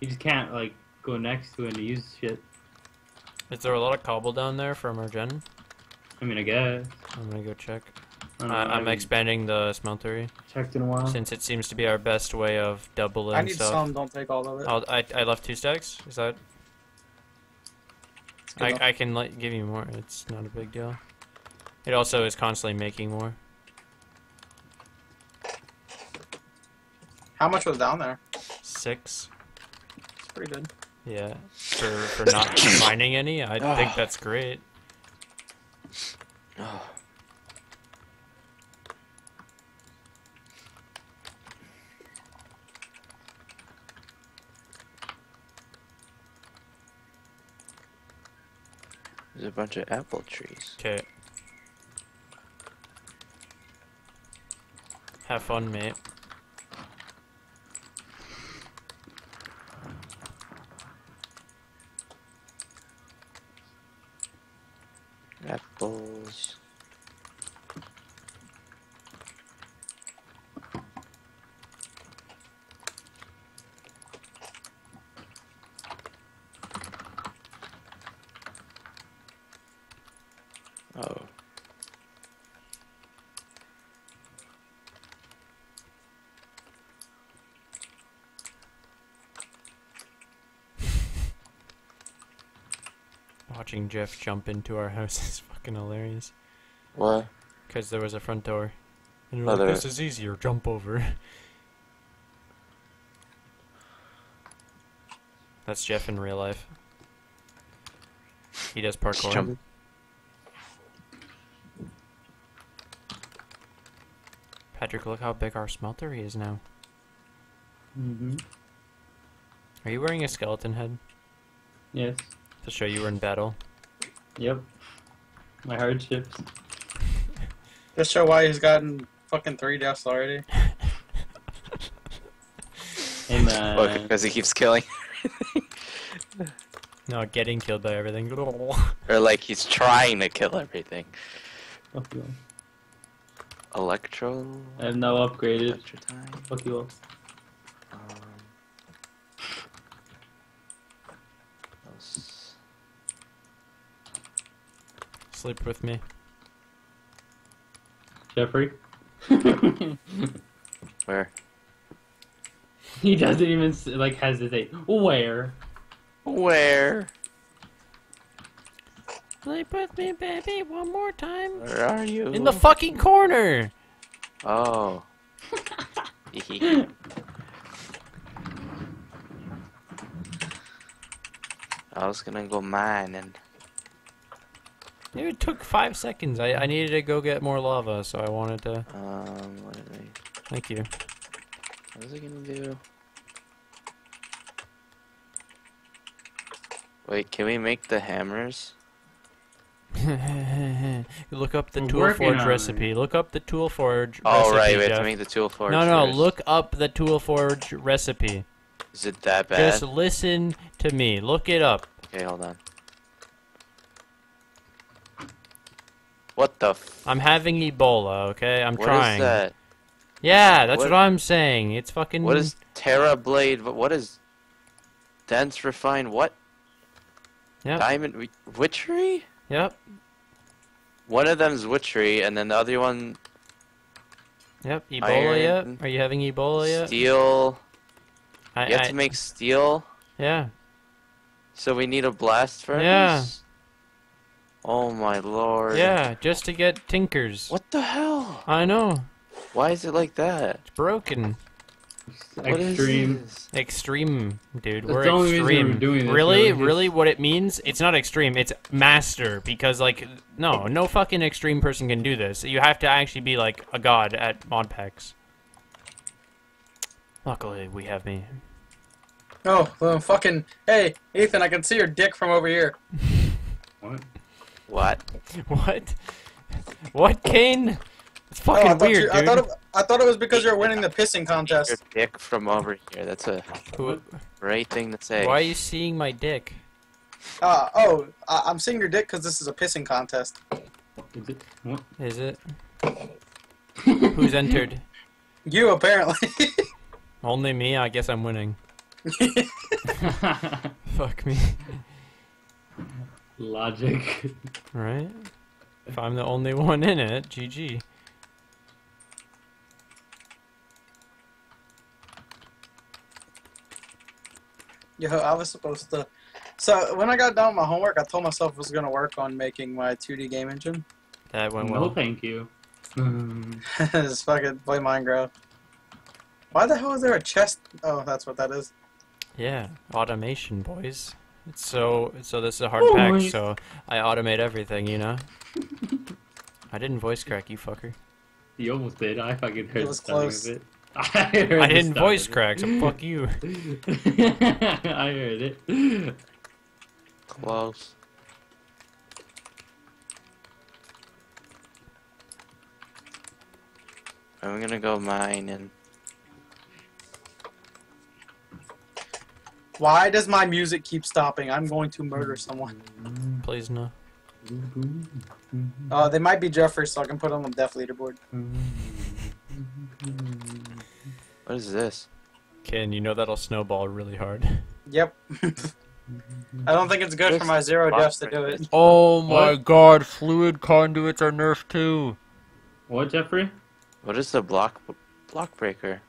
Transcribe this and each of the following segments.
You just can't like go next to it and use shit. Is there a lot of cobble down there from our gen? I mean, I guess. I'm gonna go check. I don't know, I I'm expanding the smeltery checked in a while. since it seems to be our best way of doubling I need stuff. some. Don't take all of it. I'll, I I left two stacks. Is that? It's enough. I I can like give you more. It's not a big deal. It also is constantly making more. How much was down there? Six. It's pretty good. Yeah. For for not finding any, I think ah. that's great. There's a bunch of apple trees. Okay. Have fun, mate. Watching Jeff jump into our house is fucking hilarious. Why? Because there was a front door. And you're Oh, like, this is easier, jump over. That's Jeff in real life. He does parkour. Jump. Patrick, look how big our smeltery is now. Mm-hmm. Are you wearing a skeleton head Yes. To show you were in battle? Yep. My hardships. Just show why he's gotten fucking three deaths already. Hey man. Look, because he keeps killing. No, getting killed by everything. or like he's trying to kill everything. Fuck you. Electro. I have now upgraded. Fuck you all. Sleep with me. Jeffrey. Where? he doesn't even s- like hesitate. Where? Where? Sleep with me, baby, one more time. Where are you? In the fucking corner! Oh. I was gonna go mine and It took five seconds. I, I needed to go get more lava, so I wanted to. um what did I Thank you. what was I gonna do? Wait, can we make the hammers? Look up the We're Tool Forge on recipe. Look up the Tool Forge Oh recipe. right, we have to make the tool forge. no, no, first. look up the Tool Forge recipe. Is it that bad? Just listen to me. Look it up. Okay, hold on. What the f- I'm having Ebola, okay? I'm What is trying. that? Yeah, that's what, What- I'm saying. It's fucking. What is Terra Blade? What- What is dense refined? What Yep. diamond witchery? Yep. One of them's witchery, and then the other one Yep. Ebola Iron, yet? Are you having Ebola yet? steel. I, You have I- to make steel, Yeah. so we need a blast furnace. Yeah. Oh my lord. Yeah, just to get tinkers. What the hell? I know. Why is it like that? It's broken. What is Extreme. this? Extreme, dude. That's we're the only reason extreme. we're doing this, really, really. really, what it means? It's not extreme. It's master because, like, no, no fucking extreme person can do this. You have to actually be like a god at mod packs. Luckily, we have me. Oh, well, fucking. Hey, Ethan, I can see your dick from over here. What? What? What? What, Kane? It's Oh, I fucking thought weird, you- dude. I thought, it, I thought it was because you're winning the pissing Your contest. dick from over here. That's a Who- great thing to say. Why are you seeing my dick? Uh, oh, I, I'm seeing your dick because this is a pissing contest. Is it? What? Is it? Who's entered? You, apparently. Only me. I guess I'm winning. Fuck me. Logic. Right? If I'm the only one in it, GG. Yo, I was supposed to. So when I got done with my homework, I told myself I was gonna work on making my 2D game engine. That went well. no, well. thank you. Just fucking play Minecraft. Why the hell is there a chest? Oh, that's what that is. Yeah, automation, boys. It's so so this is a hard Oh, pack, my- so I automate everything, you know. I didn't voice crack you, fucker. You almost did. I fucking heard It was the starting close. of it. I, I didn't voice crack, so fuck you. I heard it. Close. I'm gonna go mine and Why does my music keep stopping? I'm going to murder someone. Please no. Uh, they might be Jeffrey, so I can put them on the Death Leaderboard. what is this? Ken, you know that'll snowball really hard. Yep. I don't think it's good for my zero deaths to do it. Oh my god, fluid conduits are nerfed too. What, Jeffrey? What is the block block breaker?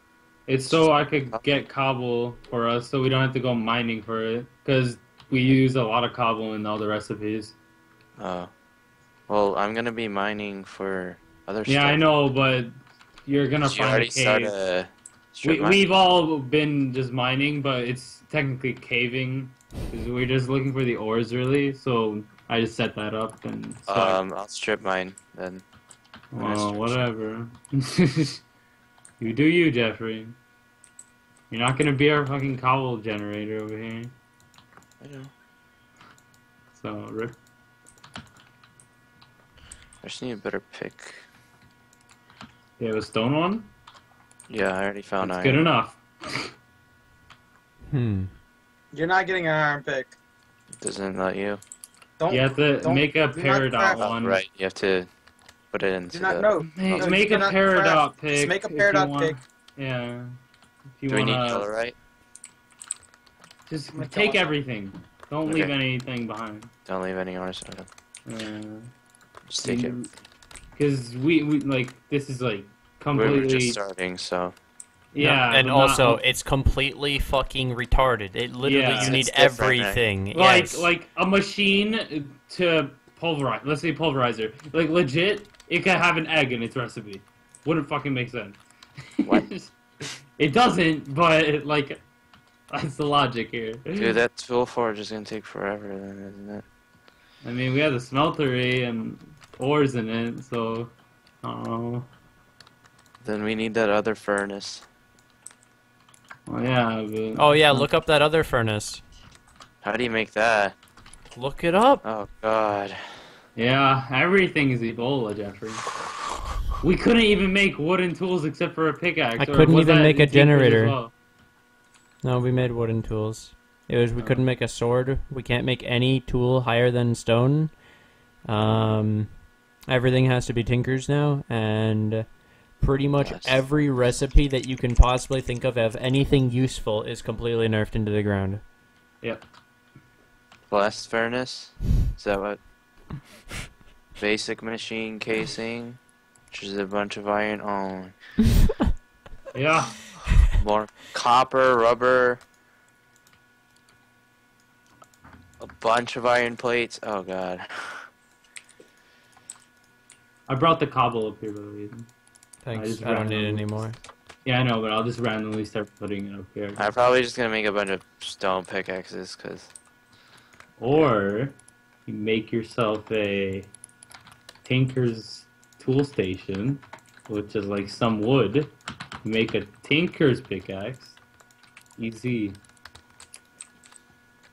It's so I could get cobble for us, so we don't have to go mining for it. Because we use a lot of cobble in all the recipes. Oh. Well, I'm gonna be mining for other stuff. Yeah, I know, but you're gonna you find a already start cave. We, we've all been just mining, but it's technically caving. 'cause we're just looking for the ores, really. So I just set that up and. I- Um, I'll strip mine then. oh, whatever. you do you, Jeffrey. You're not gonna be our fucking cobble generator over here. I know. So, rip. I just need a better pick. You have a stone one? Yeah, I already found That's iron. good enough. Hmm. You're not getting an iron pick. Doesn't let you. Don't. You have to don't- make a do not peridot craft- Oh, one. right, you have to put it into Do not the. know. Make, No, make you a cannot peridot craft. pick. Just make a if you peridot pick. Yeah. If you Do we need wanna, colorite? just Make take awesome. everything. Don't leave anything behind. Don't leave any ores. Okay. Uh, Just take it. Because we, we like this is like completely. We were just starting, so yeah, and but not- also, it's completely fucking retarded. It literally, Yeah. you need It's right? everything. like yes. like a machine to pulverize. Let's say pulverizer. Like legit, it could have an egg in its recipe. Wouldn't fucking make sense. What? it doesn't, but it, like that's the logic here. dude, that tool forge is gonna take forever, then, isn't it? I mean, we have the smeltery and ores in it, so oh Then we need that other furnace. well, yeah. But, oh yeah, look up that other furnace. How do you make that? Look it up. Oh God. Yeah, everything is Ebola, Jeffrey. We couldn't even make wooden tools except for a pickaxe. I couldn't even make a in Tinker's as generator. well? No, we made wooden tools. It was we Oh. couldn't make a sword. We can't make any tool higher than stone. Um, everything has to be Tinker's now, and pretty much Nice. every recipe that you can possibly think of of anything useful is completely nerfed into the ground. Yep. Blast furnace? Is that what? Basic machine casing, which is a bunch of iron. Oh, Yeah. more copper, rubber, a bunch of iron plates. Oh God. I brought the cobble up here for a reason. Thanks. just I don't need it anymore. Yeah, I know, but I'll just randomly start putting it up here. I'm probably just gonna make a bunch of stone pickaxes, cause Or you make yourself a Tinker's tool station, which is like some wood. You make a Tinker's pickaxe. Easy.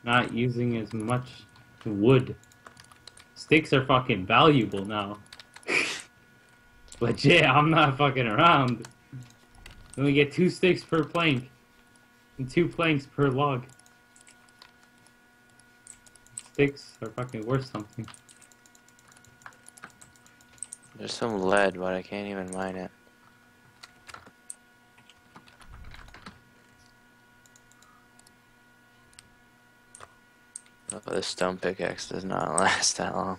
Not using as much wood. Sticks are fucking valuable now. But yeah, I'm not fucking around. You only get two sticks per plank. And two planks per log sticks are fucking worth something. There's some lead, but I can't even mine it. Oh, this stone pickaxe does not last that long.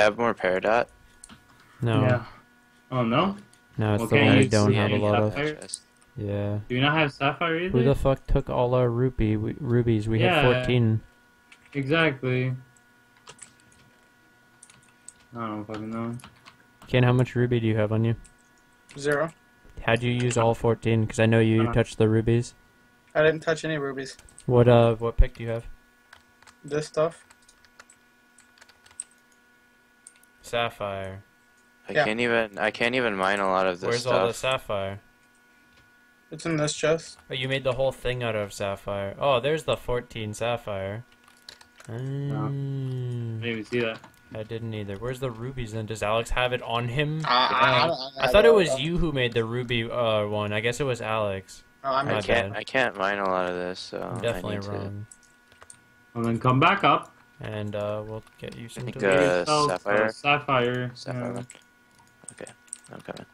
Have more peridot? No, Yeah. Oh no? no, it's Well, the can't one we you don't have a lot of. sapphire? Chest. Yeah. Do you not have sapphire either? Who the fuck took all our rupee we, rubies? We Yeah. have 14. Exactly. I don't fucking know. Ken, how much ruby do you have on you? Zero. How'd you use all 14? Because I know you Uh, touched the rubies. I didn't touch any rubies. What uh, what pick do you have? This stuff. Sapphire. I Yeah. can't even. I can't even mine a lot of this Where's stuff. all the sapphire? It's in this chest. Oh, you made the whole thing out of sapphire. Oh, there's the 14 sapphire. I Mm, didn't even see that. I didn't either. Where's the rubies then? Does Alex have it on him? I, I thought it was you who made the ruby uh, one. I guess it was Alex. No, I My I can't. bad. I can't mine a lot of this. So I'm I definitely need to- wrong. And then come back up. And uh, we'll get you some. think, to- uh, Get yourself a sapphire? Sapphire. Sapphire yeah. Okay, I'm coming.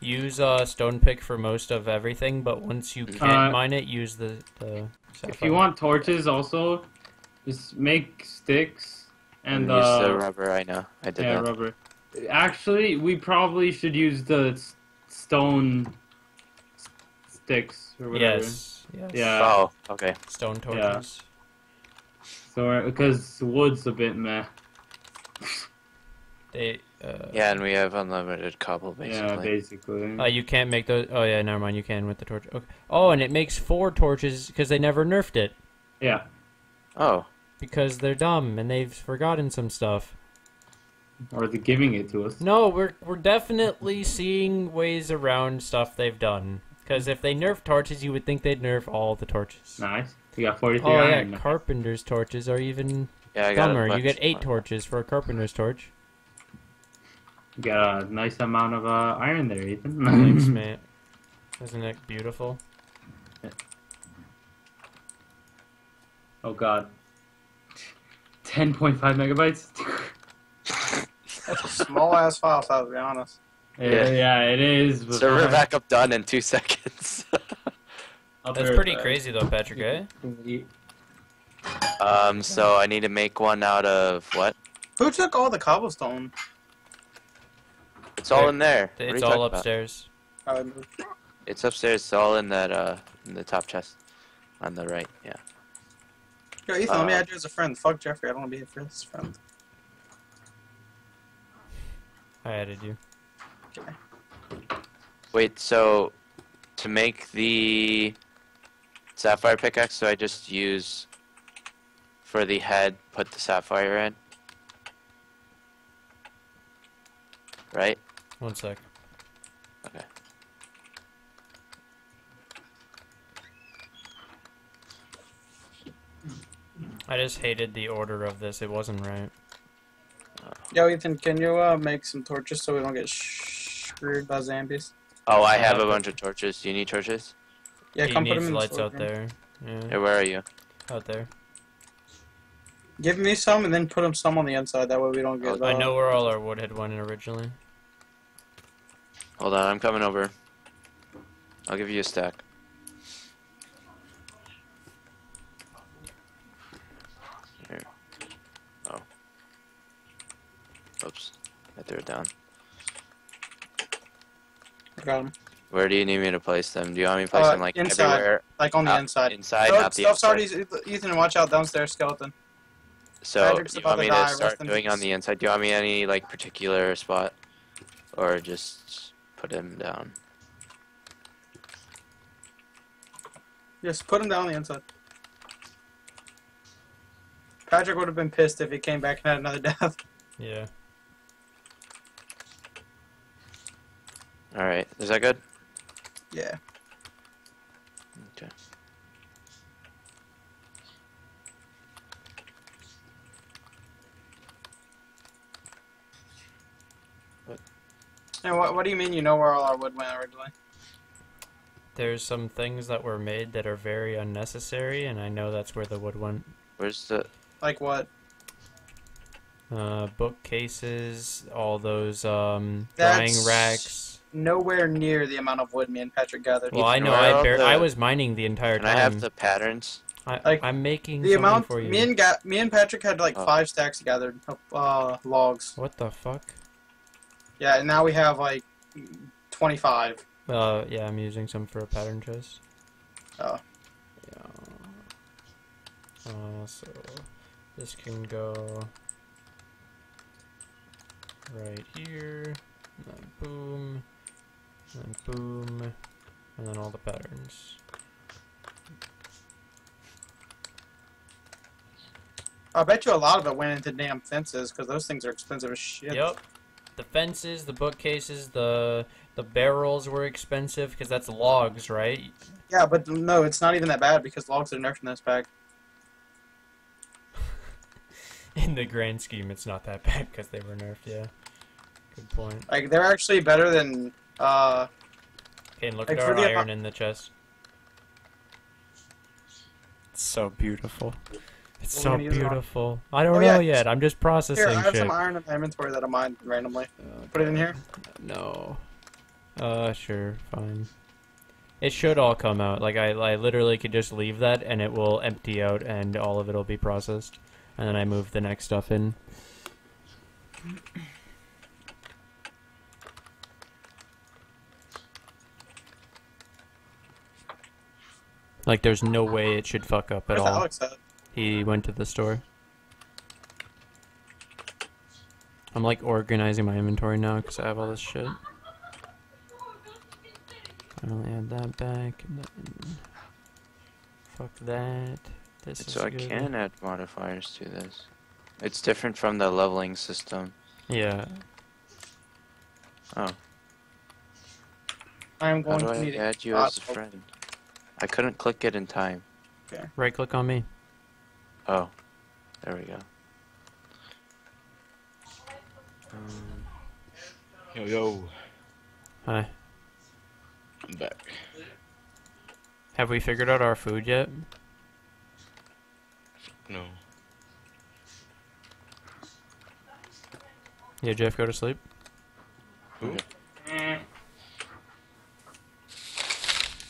Use uh, stone pick for most of everything, but once you can't Uh, mine it, use the the. Sapphire. If you want torches also, just make sticks and use uh, the rubber. I know. I did yeah, that. rubber. Actually, we probably should use the stone sticks or whatever. Yes. Yes. Yeah. Oh, okay. Stone torches. So because wood's a bit meh. They. Uh, Yeah, and we have unlimited cobble basically. Yeah, basically. Uh, you can't make those. Oh yeah, never mind. You can with the torch. Okay. Oh, and it makes four torches because they never nerfed it yeah. Oh, because they're dumb and they've forgotten some stuff. Or they're giving it to us. No, we're we're definitely seeing ways around stuff they've done. Because if they nerf torches, you would think they'd nerf all the torches. Nice. You got 43 Oh yeah, iron. now. carpenter's torches are even yeah. I got dumber. You get eight torches for a carpenter's torch. You got a nice amount of uh, iron there, Ethan. Thanks, man. Isn't it beautiful? Oh god. 10.5 megabytes? That's a small ass file, so I'll be honest. yeah, Yeah. yeah, it is. But Server backup done in two seconds. I'll That's pretty right crazy though, Patrick. Eh? um, so I need to make one out of what? Who took all the cobblestone? It's all in there. What It's all talking about? upstairs. Uh, It's upstairs. It's all in that uh, in the top chest, on the right. Yeah. yo, Ethan, let me Uh, add you as a friend. Fuck Jeffrey. I don't want to be his friend. I added you. Okay. Wait. So, to make the sapphire pickaxe, so I just use for the head, put the sapphire in. Right. One sec. Okay. I just hated the order of this. It wasn't right. Yo, Ethan, can you uh, make some torches so we don't get sh- screwed by zombies? Oh, I I have have a bunch of torches. Do you need torches? Yeah, he come put needs them in the lights storage out there. Yeah, Hey, where are you? out there. Give me some and then put them some on the inside. That way we don't get. I uh, know where all our wood had went originally. Hold on, I'm coming over. I'll give you a stack. Here. Oh. Oops. I threw it down. Got 'em. Where do you need me to place them? Do you want me to place Uh, them like inside. everywhere? Like on the Out- inside. Inside, No, not the stuff's outside. already. Ethan, watch out downstairs, skeleton. So, Patrick's do you want me die, to rest start doing on the inside? Do you want me any like particular spot? Or just put him down? Just put him down on the inside. Patrick would have been pissed if he came back and had another death. Yeah. Alright, is that good? Yeah. Okay. What? And what, what do you mean you know where all our wood went originally? There's some things that were made that are very unnecessary, and I know that's where the wood went. Where's the... Like what? Uh, bookcases, all those um, drying racks Nowhere near the amount of wood me and Patrick gathered. Well, I know I bar- the, I was mining the entire time. Can I have the patterns? I, like, I'm making the amount for you. me and Ga- me and Patrick had like Oh. five stacks gathered of uh, logs. What the fuck? Yeah, and now we have like twenty-five. Uh, yeah, I'm using some for a pattern chest. Oh. Yeah. Uh, so this can go right here, and then boom, and boom, and then all the patterns. I bet you a lot of it went into damn fences because those things are expensive as shit. Yep. The fences, the bookcases, the the barrels were expensive because that's logs, right? Yeah, but no, it's not even that bad because logs are nerfed in this pack. In the grand scheme, it's not that bad because they were nerfed. Yeah. Good point. Like they're actually better than uh Okay, and look Like, at our iron in the chest. It's so beautiful. It's so gonna use it on- beautiful. I don't Oh, know yeah. yet. I'm just processing here. I have shit. some iron in my inventory that I mined randomly. Put it in here. No. Uh, sure, fine. It should all come out. Like I, I literally could just leave that and it will empty out and all of it will be processed, and then I move the next stuff in. Like there's no way it should fuck up at Where's all. Alex at? He went to the store. I'm like organizing my inventory now because I have all this shit. Finally add that back. And then fuck that. This So is I good. can add modifiers to this. It's different from the leveling system. Yeah. Oh, I am how going do to I need add you as a friend? I couldn't click it in time. Okay. Right click on me. Oh, there we go. Um, Yo, yo, Hi. I'm back. Have we figured out our food yet? No. Yeah, Jeff, go to sleep. Who?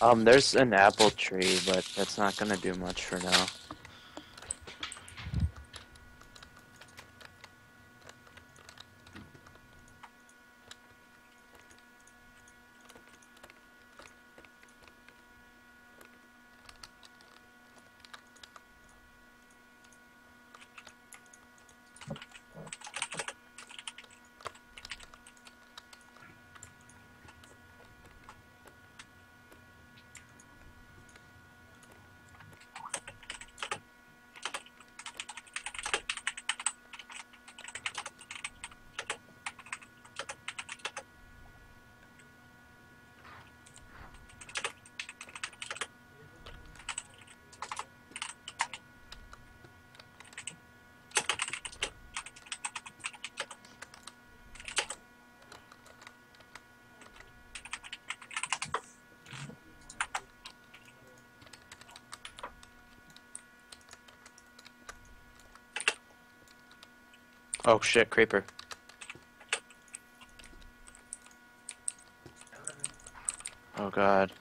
Um, there's an apple tree, but that's not gonna do much for now. Oh shit, creeper. Oh god.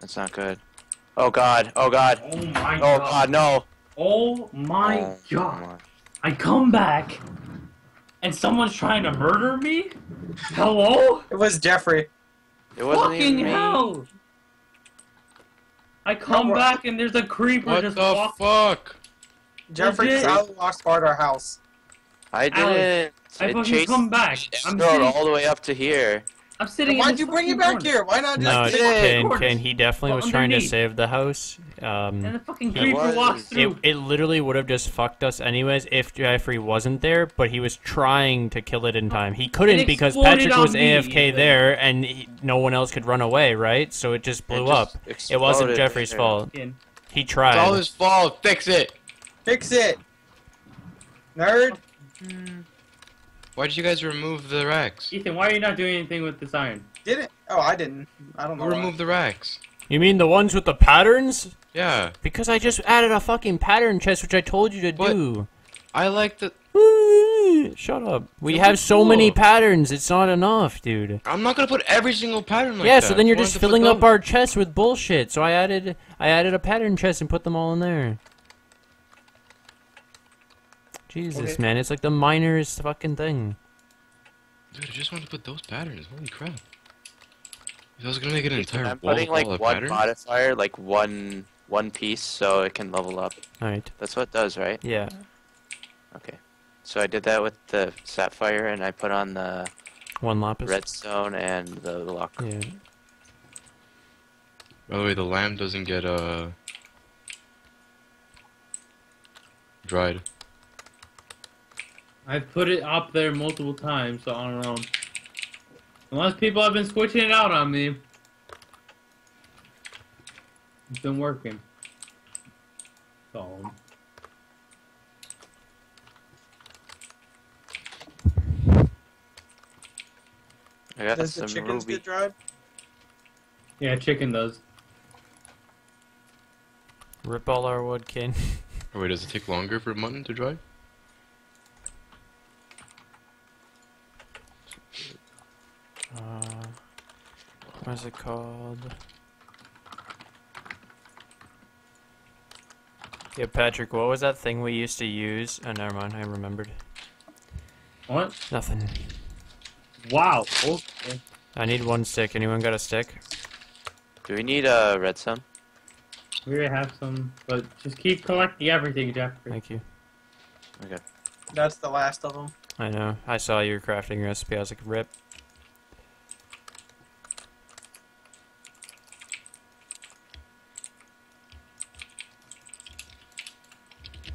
That's not good. Oh god, oh god, Oh my oh god, no! Oh my Oh, god. my- I come back and someone's trying to murder me? Hello? It was Jeffrey. It wasn't Fucking even me. hell! I come No, back and there's a creeper What just the walk- fuck? Jeffrey Legit. just out walks guard our house. I didn't. I fucking chased come back. I'm Strode sitting, all the way up to here. I'm sitting Why'd you bring it back corner. here? Why not just No, did sit it. Ken, Corner. Ken, he definitely Well, was trying to save the house. Um, And the fucking He creeper walks through. it literally would have just fucked us anyways if Jeffrey wasn't there, but he was trying to kill it in time. He couldn't because Patrick was me, AFK but- there and he, no one else could run away, right? So it just blew It up. just It wasn't Jeffrey's there. fault. Fucking- He It's all his fault. Fix it. Fix it. Nerd. Why did you guys remove the racks? Ethan, why are you not doing anything with this iron? Didn't? Oh, I didn't. I don't know. Who why. removed the racks? You mean the ones with the patterns? Yeah. Because I just added a fucking pattern chest, which I told you to What? do. I like the. Shut up. We Those have are so many patterns, it's not enough, dude. I'm not gonna put every single pattern like yeah, that. so then you're I just wanted to put filling up our chests with bullshit. So I added I added a pattern chest and put them all in there. Jesus, Okay. man, it's like the miner's fucking thing. Dude, I just wanted to put those patterns. Holy crap. I was gonna make an entire I'm wall putting of like all one patterns. modifier, like one one piece, so it can level up. Alright. That's what it does, right? Yeah. Okay. So I did that with the sapphire, and I put on the One lapis. redstone and the lock. Yeah. By the way, the lamb doesn't get uh dried. I put it up there multiple times, so I don't know. Unless people have been switching it out on me. It's been working. So, I got Does the some chickens ruby. get dried? yeah, chicken does. Rip all our wood, kid. Oh wait, does it take longer for mutton to dry? Uh, what is it called? Yeah, Patrick, what was that thing we used to use? Oh, never mind, I remembered. What? Nothing. Wow. Okay. I need one stick. Anyone got a stick? Do we need a redstone? We already have some, but just keep collecting everything, Jeffrey. Thank you. Okay. That's the last of them. I know. I saw your crafting recipe. I was like, rip.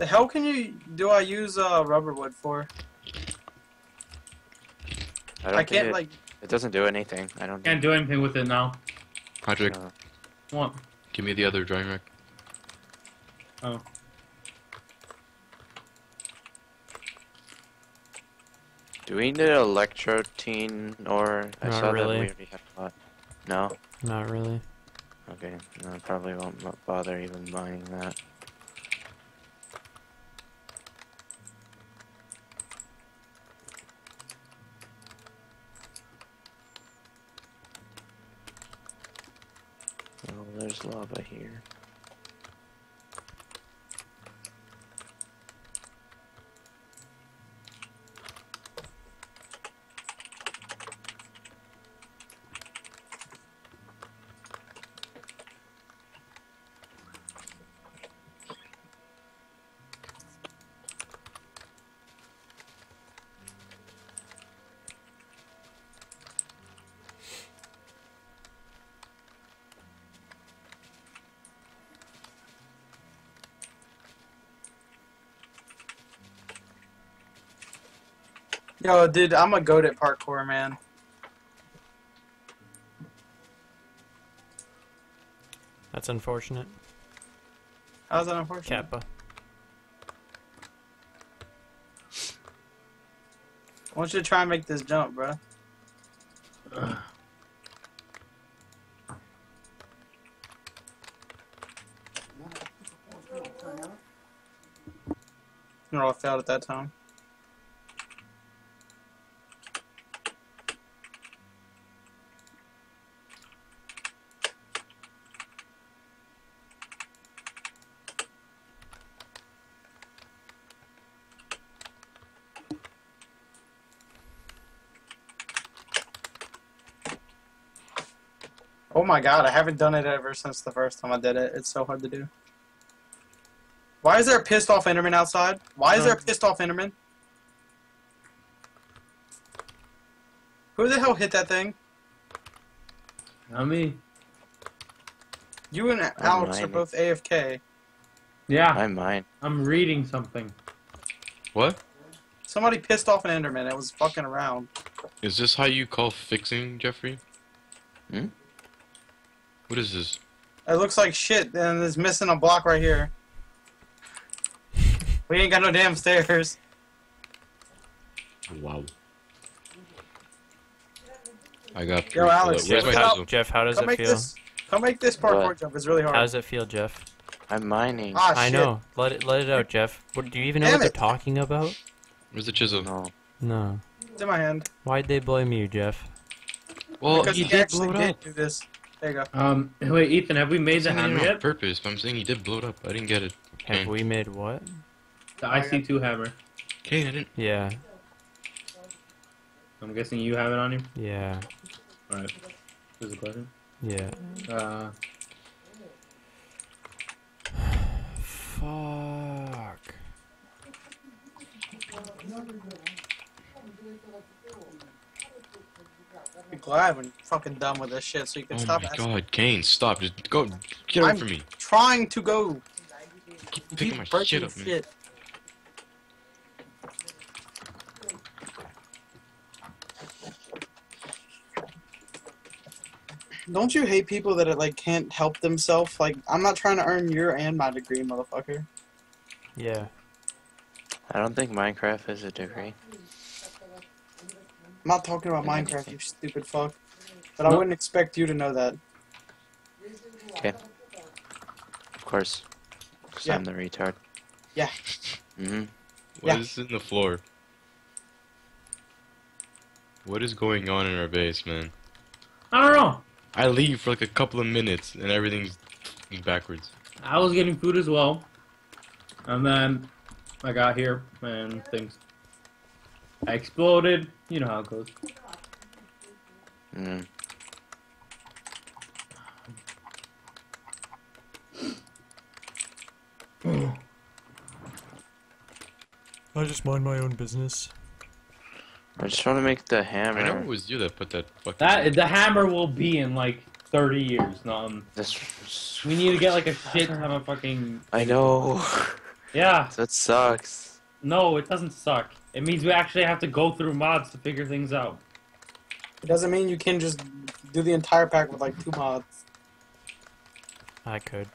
The hell can you do? I use uh, rubber wood for? I don't I can't it, like. it doesn't do anything. I don't. Can't do anything with it now. Patrick, Uh, What? give me the other drying rack. Oh. Do we need electrotine or? I Not saw really. that we already have a lot. No. Not really. Okay. No, I probably won't bother even buying that. Yo, dude, I'm a goat at parkour, man. That's unfortunate. How's that unfortunate? Kappa. I want you to try and make this jump, bro. You're all failed at that time. My god, I haven't done it ever since the first time I did it. It's so hard to do. Why is there a pissed off Enderman outside? Why is there a pissed off Enderman? Who the hell hit that thing? Not me. You and Alex are both AFK. Yeah, I'm mine. I'm reading something. What? Somebody pissed off an Enderman. It was fucking around. Is this how you call fixing, Jeffrey? Hmm? What is this? It looks like shit, and it's missing a block right here. We ain't got no damn stairs. Wow. I got. Yo, proof. Alex, Where's my it out. chisel? Jeff, how does Come it make feel? this. Come make this parkour What? jump. It's really hard. How does it feel, Jeff? I'm mining. ah, I shit. know. Let it let it out, Jeff. What, do you even know Damn what they're it. talking about? Where's the chisel? No. No. It's in my hand. Why'd they blame you, Jeff? Well, because he he, did actually blow it did up. do this. There you go. Um, wait, Ethan, have we made the hammer on yet? purpose, but I'm saying he did blow it up. I didn't get it. Have Okay. we made what? The IC2 hammer. Okay, I didn't. Yeah. I'm guessing you have it on you. Yeah. Alright. There's a question. Yeah. Uh, Fuck. Glad when you're fucking done with this shit, so you can Oh stop my asking. god, Kane, stop! Just go, get away I'm- from me. Trying to go. Keep You picking my keep breaking shit up, man. shit. Don't you hate people that like can't help themselves? Like I'm not trying to earn your and my degree, motherfucker. Yeah. I don't think Minecraft is a degree. I'm not talking about Minecraft, you stupid fuck. But I wouldn't expect you to know that. Okay. Of course. 'Cause Yeah. I'm the retard. Yeah. hmm What Yeah. is in the floor? What is going on in our base, man? I don't know. I leave for like a couple of minutes and everything's backwards. I was getting food as well. And then I got here and things. I exploded. You know how it goes. Mm. I just mind my own business. I just want to make the hammer. I know it was you that put that fucking. That the hammer will be in like 30 years. No, um, This. we need to get like a shit ton of fucking. I know. Yeah. that sucks. No, it doesn't suck. It means we actually have to go through mods to figure things out. It doesn't mean you can just do the entire pack with like two mods. I could.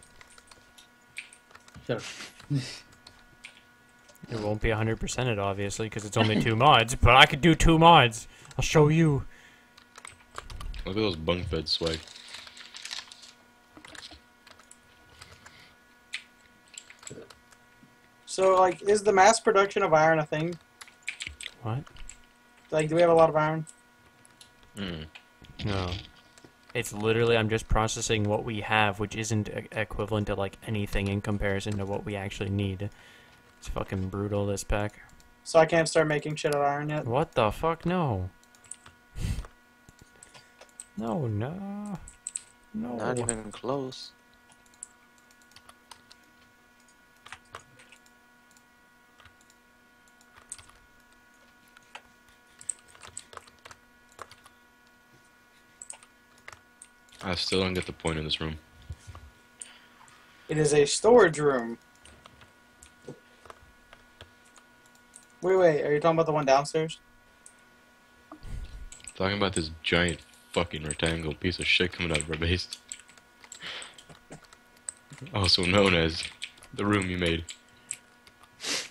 Shut up. It won't be 100% it, obviously, because it's only two mods, but I could do two mods. I'll show you. Look at those bunk bed swag. So like is the mass production of iron a thing? What? Like do we have a lot of iron? Hmm. No. It's literally, I'm just processing what we have, which isn't e- equivalent to, like, anything in comparison to what we actually need. It's fucking brutal, this pack. So I can't start making shit out of iron yet. What the fuck? No. No, no. No. Not even close. I still don't get the point of this room. It is a storage room. Wait, wait, are you talking about the one downstairs? Talking about this giant fucking rectangle piece of shit coming out of our base. Also known as the room you made.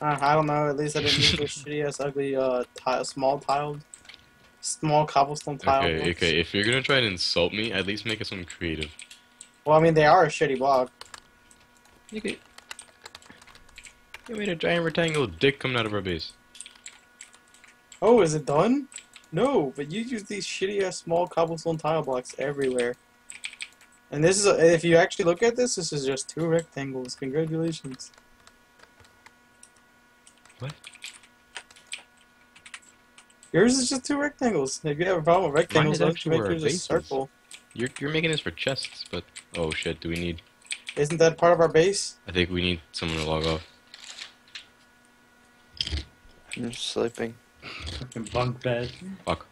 Uh, I don't know. At least I didn't use this shitty ass ugly uh tile, small tiled, small cobblestone tile. Okay, ones. okay. If you're gonna try and insult me, at least make it something creative. Well, I mean they are a shitty block. You could. You made a giant rectangle dick coming out of our base. Oh, is it done? No, but you use these shitty ass small cobblestone tile blocks everywhere. And this is, a, if you actually look at this, this is just two rectangles. Congratulations. What? Yours is just two rectangles. If you have a problem with rectangles, is why don't you actually make where our yours a circle? You're you're making this for chests, but oh shit, do we need? Isn't that part of our base? I think we need someone to log off. I'm sleeping. Fucking bunk bed. Fuck.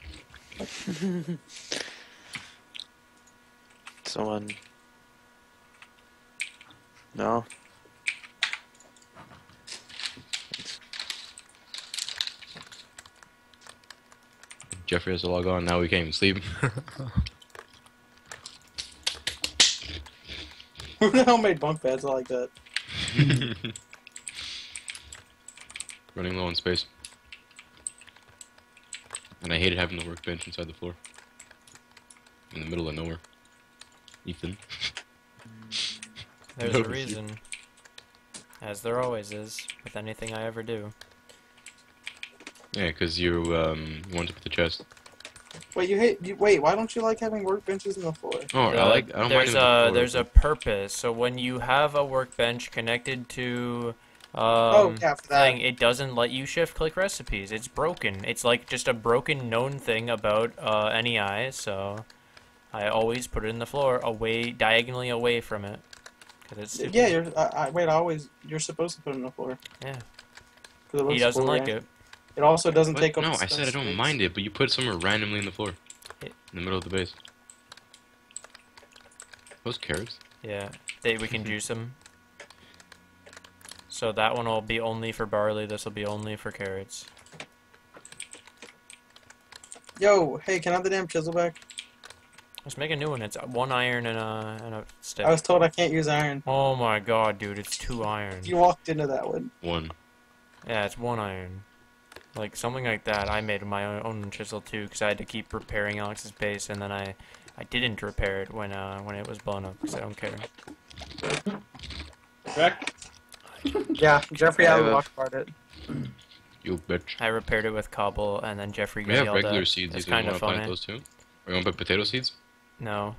Someone. No. Jeffrey has to log on. Now we can't even sleep. Who the hell made bunk beds like that? Running low on space. And I hated having the workbench inside the floor. in the middle of nowhere. Ethan. There's a Notice you. reason. As there always is with anything I ever do. Yeah, because you um you want to put the chest. Wait, you hate? You, wait, why don't you like having workbenches in the floor? Oh, I like. I don't mind there's it with the a floor, there's a purpose. So when you have a workbench connected to um, oh, yeah, that. thing, it doesn't let you shift click recipes. It's broken. It's like just a broken known thing about uh, NEI. So I always put it in the floor, away diagonally away from it. Cause it's stupid. Yeah, you're. I, I, wait, I always. You're supposed to put it in the floor. Yeah. it He doesn't like it. It also doesn't What? take up. No, I said I don't space. mind it, but you put it somewhere randomly in the floor, It- in the middle of the base. Those carrots. Yeah, they, we can juice them. So that one will be only for barley. This will be only for carrots. Yo, hey, can I have the damn chisel back? Let's make a new one. It's one iron and a and a stick. I was told I can't use iron. Oh my god, dude! It's two iron. You walked into that one. One. Yeah, it's one iron. Like something like that. I made my own- own chisel too because I had to keep repairing Alex's base, and then I, I didn't repair it when uh when it was blown up because I don't care. Wreck. Yeah, Jeffrey I had have to a- walk about it. You bitch. I repaired it with cobble, and then Jeffrey We got have regular at. seeds. It's you kind want of to plant those too. Or you want to put potato seeds? No,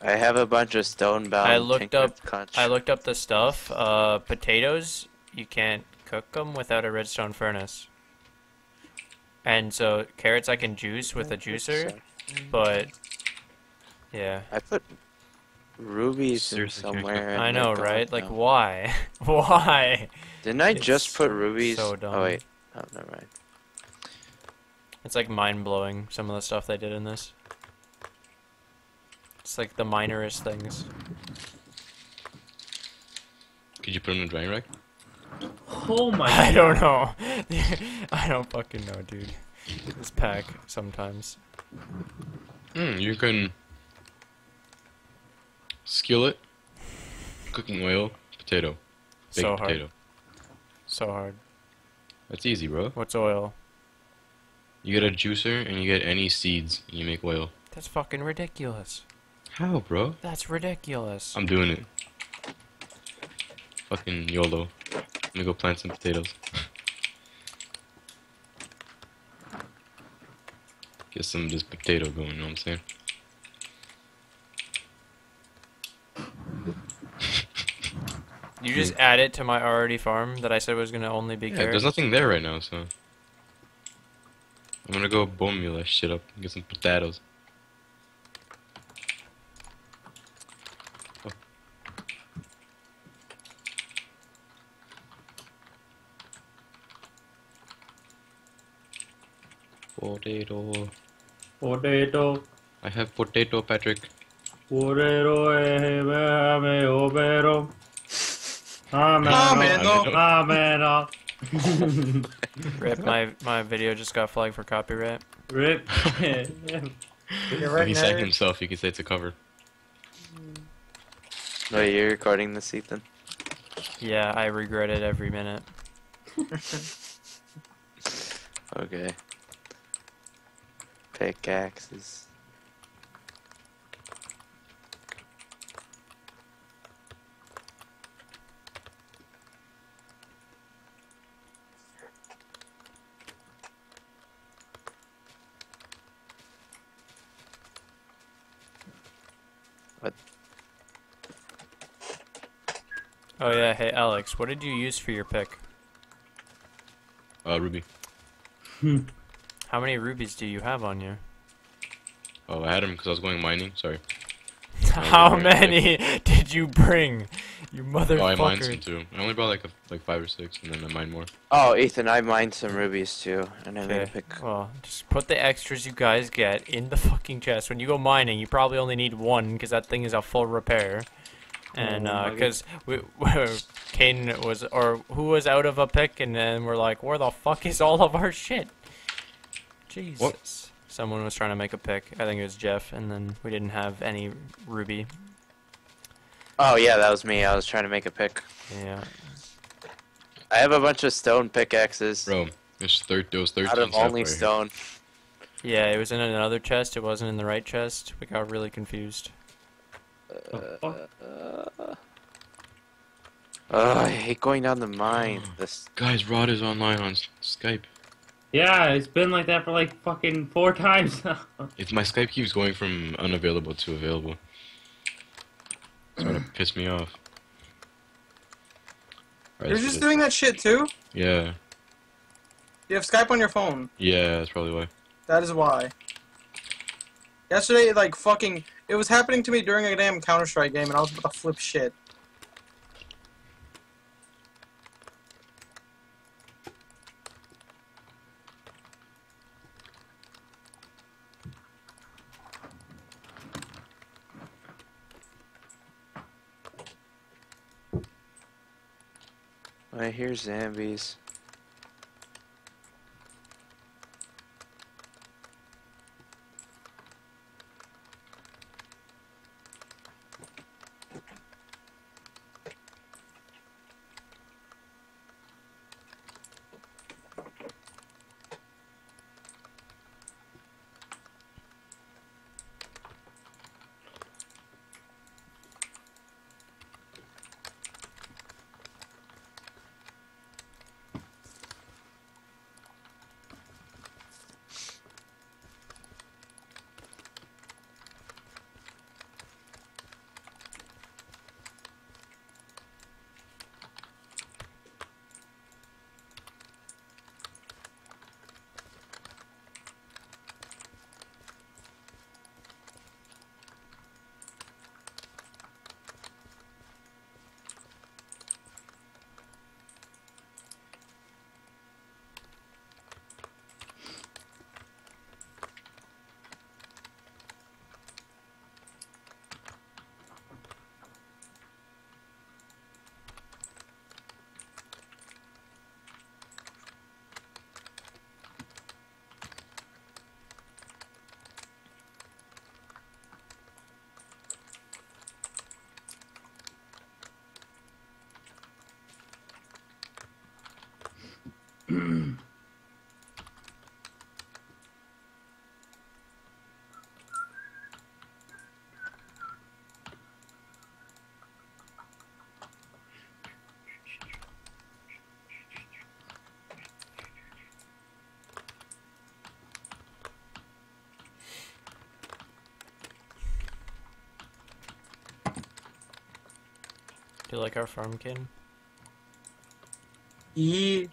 I have a bunch of stone bound. I looked up- Conch. I looked up the stuff. Uh, potatoes, you can't cook them without a redstone furnace. And so carrots I can juice with a juicer, but yeah, I put rubies in Seriously, somewhere. I know, they're right? Like now. why? why? Didn't I it's just put rubies? so dumb. Oh wait, oh never mind. It's like mind blowing some of the stuff they did in this. It's like the minorest things. Could you put them in a drying rack? Oh my. I don't know. I don't fucking know, dude. This pack sometimes. Hmm, you can skillet, cooking oil, potato, baked So hard. potato. So hard. That's easy, bro. What's oil? You get a juicer and you get any seeds and you make oil. That's fucking ridiculous. How, bro? That's ridiculous. I'm doing it. Fucking YOLO. Let me go plant some potatoes. Get some of this potato going, you know what I'm saying? You just add it to my already farm that I said was gonna only be Yeah, carrots. there's nothing there right now, so. I'm gonna go bone meal that shit up and get some potatoes. Potato. Potato. I have potato, Patrick. Potato. eh, me overo. Ameno. Ameno. Rip, my my video just got flagged for copyright. Rip. You're right, he sang himself, you can say it's a cover. Wait, you're recording this, Ethan? Yeah, I regret it every minute. Okay. Pickaxes. Oh yeah, hey Alex, what did you use for your pick? Uh, Ruby. How many rubies do you have on you? Oh, I had them because I was going mining. Sorry. How many did you bring? You motherfucker. Oh, I mined some too. I only brought like a, like five or six, and then I mined more. Oh, Ethan, I mined some rubies too, and I made a Okay. pick. Well, just put the extras you guys get in the fucking chest. When you go mining, you probably only need one because that thing is a full repair. And Oh uh my 'cause we, Kane was, or who was out of a pick, and then we're like, where the fuck is all of our shit? Jesus. Someone was trying to make a pick. I think it was Jeff, and then we didn't have any ruby. Oh yeah, that was me. I was trying to make a pick. Yeah. I have a bunch of stone pickaxes Bro, there's thir- there was 13 out of only sapphire here. stone. Yeah, it was in another chest. It wasn't in the right chest. We got really confused. The fuck? Ugh, I hate going down the mine. Oh, this Guys, Rod is online on S- Skype. Yeah, it's been like that for like fucking four times now. If my Skype keeps going from unavailable to available, it's gonna piss me off. Alright, You're just doing that shit too? Yeah, You have Skype on your phone. yeah, that's probably why. That is why. Yesterday, like fucking, it was happening to me during a damn Counter Strike game, and I was about to flip shit. I hear zombies. Do you like our farm kid? Yeah.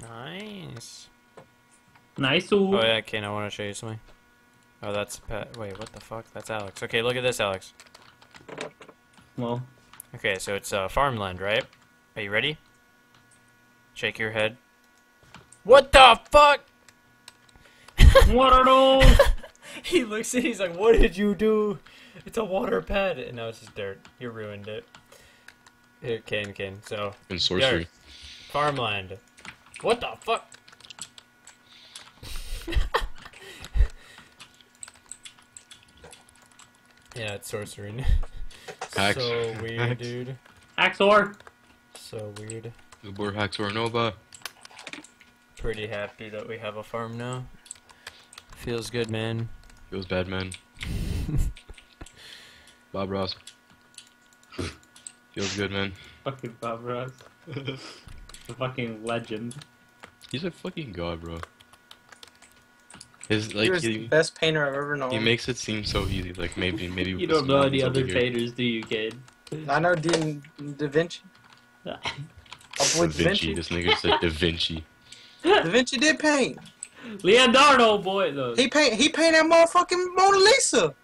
Nice. Nice. Oh yeah, Kane, I want to show you something. Oh, that's Pat. Wait, what the fuck? That's Alex. Okay, look at this, Alex. Well, Okay, so it's uh, farmland, right? Are you ready? Shake your head. What the fuck? what are those? he looks at. He's like, "What did you do? It's a water pad." And now it's just dirt. You ruined it. Here, Kane, Kane. So And sorcery. Dirt. farmland. What the fuck? yeah, it's sorcery. Hacks. So weird, Hacks. dude. Axor. So weird. Gabor Haxor Nova. Pretty happy that we have a farm now. Feels good, man. Feels bad, man. Bob Ross. Feels good, man. Fucking Bob Ross. the fucking legend. He's a fucking god, bro. His he like was the best painter I've ever known. he makes it seem so easy. Like maybe maybe You with don't know any other here. painters, do you, kid? I know Dean Da Vinci. Da Our boy Da Vinci. Vinci. This nigga said Da Vinci. Da Vinci did paint. Leonardo, boy. Though. He paint. He painted that motherfucking Mona Lisa.